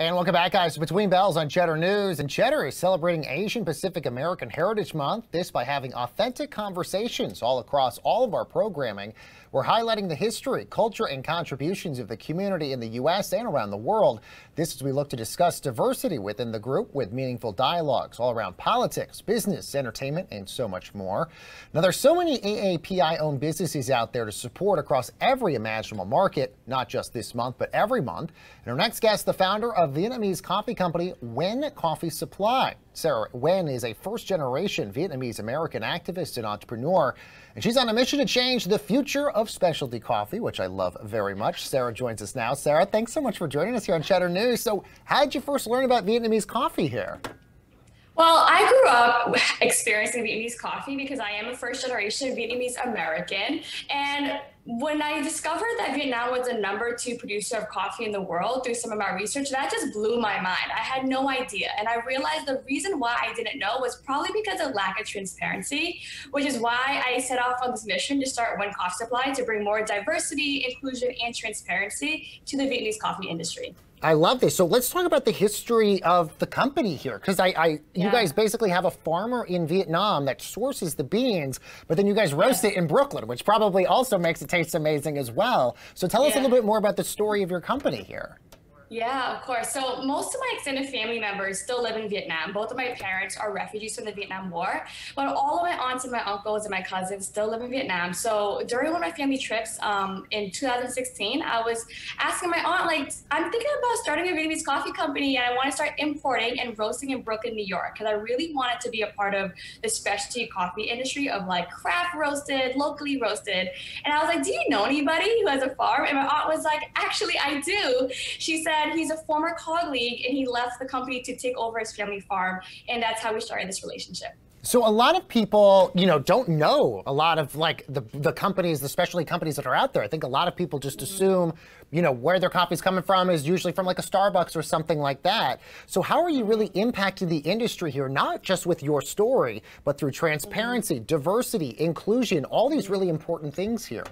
And welcome back, guys, Between Bells on Cheddar News. And Cheddar is celebrating Asian Pacific American Heritage Month. This by having authentic conversations all across all of our programming. We're highlighting the history, culture, and contributions of the community in the U.S. and around the world. This as we look to discuss diversity within the group with meaningful dialogues all around politics, business, entertainment, and so much more. Now, there's so many AAPI-owned businesses out there to support across every imaginable market, not just this month, but every month. And our next guest, the founder of Vietnamese coffee company Nguyen Coffee Supply. Sahra Nguyen is a first generation Vietnamese American activist and entrepreneur, and she's on a mission to change the future of specialty coffee, which I love very much. Sahra joins us now. Sahra, thanks so much for joining us here on Cheddar News. So, how did you first learn about Vietnamese coffee here? Well, I grew up experiencing Vietnamese coffee because I am a first generation Vietnamese American. And when I discovered that Vietnam was the number two producer of coffee in the world through some of my research, that just blew my mind. I had no idea. And I realized the reason why I didn't know was probably because of lack of transparency, which is why I set off on this mission to start Nguyen Coffee Supply to bring more diversity, inclusion, and transparency to the Vietnamese coffee industry. I love this. So let's talk about the history of the company here, because I, I yeah. you guys basically have a farmer in Vietnam that sources the beans, but then you guys roast yeah. it in Brooklyn, which probably also makes it taste amazing as well. So tell us a little bit more about the story of your company here. Yeah, of course. So most of my extended family members still live in Vietnam. Both of my parents are refugees from the Vietnam War, but all of my aunts and my uncles and my cousins still live in Vietnam. So during one of my family trips um, in 2016, I was asking my aunt, like, I'm thinking about starting a Vietnamese coffee company and I want to start importing and roasting in Brooklyn, New York, because I really wanted to be a part of the specialty coffee industry of like craft roasted, locally roasted. And I was like, do you know anybody who has a farm? And my aunt was like, actually, I do. She said, he's a former colleague and he left the company to take over his family farm. And that's how we started this relationship. So a lot of people, you know, don't know a lot of like the the companies, the specialty companies that are out there. I think a lot of people just mm-hmm. assume, you know, where their coffee's coming from is usually from like a Starbucks or something like that. So how are you really impacting the industry here, not just with your story, but through transparency, mm-hmm. diversity, inclusion, all these really important things here?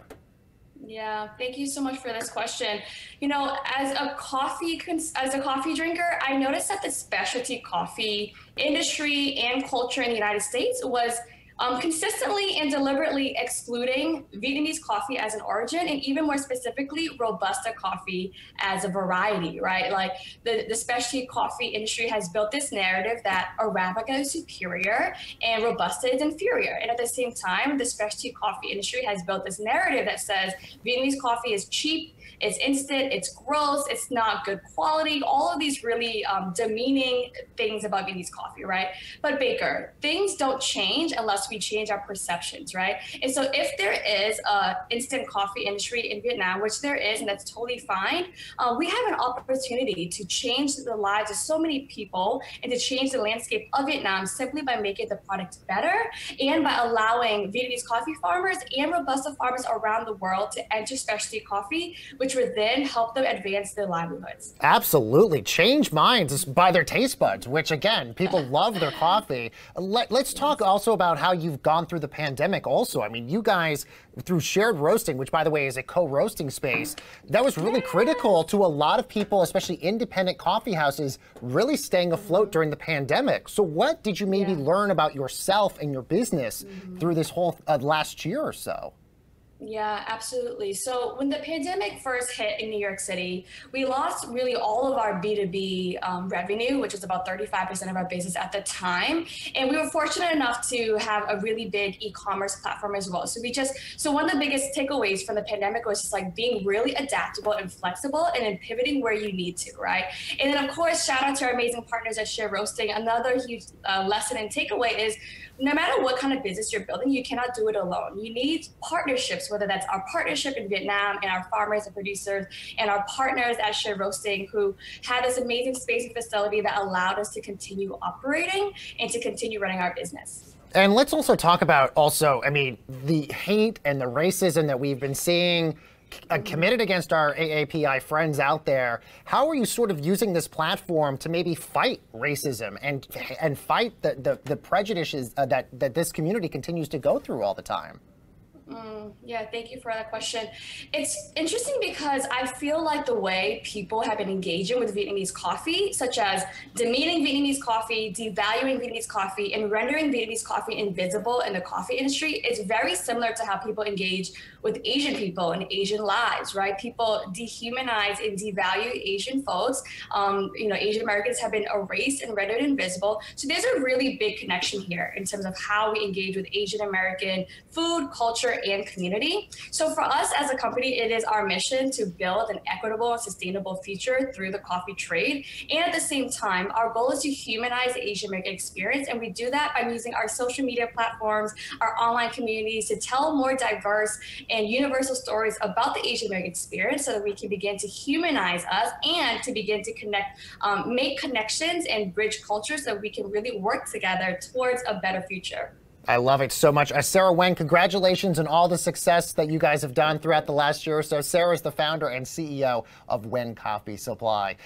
Yeah, thank you so much for this question. You know, as a coffee as a coffee drinker, I noticed that the specialty coffee industry and culture in the United States was um, consistently and deliberately excluding Vietnamese coffee as an origin, and even more specifically, Robusta coffee as a variety, right? Like the, the specialty coffee industry has built this narrative that Arabica is superior and Robusta is inferior. And at the same time, the specialty coffee industry has built this narrative that says Vietnamese coffee is cheap, it's instant, it's gross, it's not good quality, all of these really um, demeaning things about Vietnamese coffee, right? But Baker, things don't change unless we change our perceptions, right? And so if there is a instant coffee industry in Vietnam, which there is, and that's totally fine, uh, we have an opportunity to change the lives of so many people and to change the landscape of Vietnam simply by making the product better and by allowing Vietnamese coffee farmers and Robusta farmers around the world to enter specialty coffee, which would then help them advance their livelihoods. Absolutely. Change minds by their taste buds, which again, people love their coffee. Let, us talk also about how you've gone through the pandemic also. I mean, you guys, through shared roasting, which by the way is a co-roasting space, that was really critical to a lot of people, especially independent coffee houses, really staying afloat during the pandemic. So what did you maybe yeah. learn about yourself and your business mm -hmm. through this whole uh, last year or so? Yeah, absolutely. So when the pandemic first hit in New York City, we lost really all of our B2B um, revenue, which was about 35% of our business at the time. And we were fortunate enough to have a really big e-commerce platform as well. So we just, so one of the biggest takeaways from the pandemic was just like being really adaptable and flexible and then pivoting where you need to, right? And then of course, shout out to our amazing partners at Share Roasting. Another huge uh, lesson and takeaway is no matter what kind of business you're building, you cannot do it alone. You need partnerships, whether that's our partnership in Vietnam and our farmers and producers and our partners at Share Roasting who had this amazing space and facility that allowed us to continue operating and to continue running our business. And let's also talk about also, I mean, the hate and the racism that we've been seeing uh, committed against our AAPI friends out there. How are you sort of using this platform to maybe fight racism and and fight the the, the prejudices uh, that that this community continues to go through all the time? Mm, yeah, thank you for that question. It's interesting because I feel like the way people have been engaging with Vietnamese coffee, such as demeaning Vietnamese coffee, devaluing Vietnamese coffee, and rendering Vietnamese coffee invisible in the coffee industry, is very similar to how people engage with Asian people and Asian lives, right? People dehumanize and devalue Asian folks. Um, you know, Asian Americans have been erased and rendered invisible. So there's a really big connection here in terms of how we engage with Asian American food, culture, and community. So for us as a company, it is our mission to build an equitable and sustainable future through the coffee trade. And at the same time, our goal is to humanize the Asian American experience. And we do that by using our social media platforms, our online communities to tell more diverse and universal stories about the Asian American experience so that we can begin to humanize us and to begin to connect, um, make connections and bridge cultures so we can really work together towards a better future. I love it so much. Uh, Sahra Nguyen, congratulations on all the success that you guys have done throughout the last year or so. Sahra is the founder and CEO of Nguyen Coffee Supply.